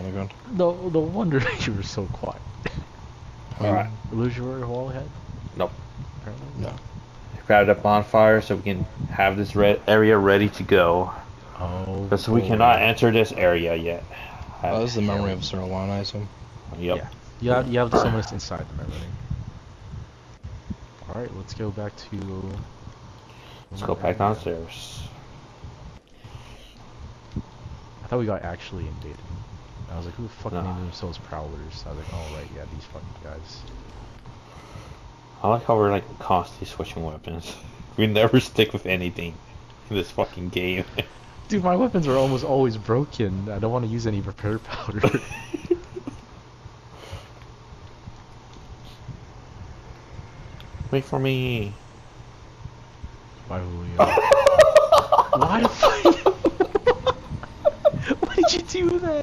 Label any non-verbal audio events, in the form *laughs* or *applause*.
on the ground. No, no wonder *laughs* you were so quiet. Um, Alright. Illusory wall head? Nope. Apparently. No. Grab a bonfire so we can have this red area ready to go. Oh. Because we cannot enter this area yet. Oh, this is the memory of Sir One, I assume. Yep. Yeah. You have, you have some of this inside the memory. Alright, let's go back to... Let's go back downstairs. I thought we got actually invaded. I was like, who the fuck no. named themselves Prowlers? I was like, oh right, yeah, these fucking guys. I like how we're like constantly switching weapons. *laughs* We never stick with anything in this fucking game. *laughs* Dude, my weapons are almost always broken. I don't want to use any repair *laughs* powder. Wait for me. Bye, Julio. Why the fuck? Why did you do that?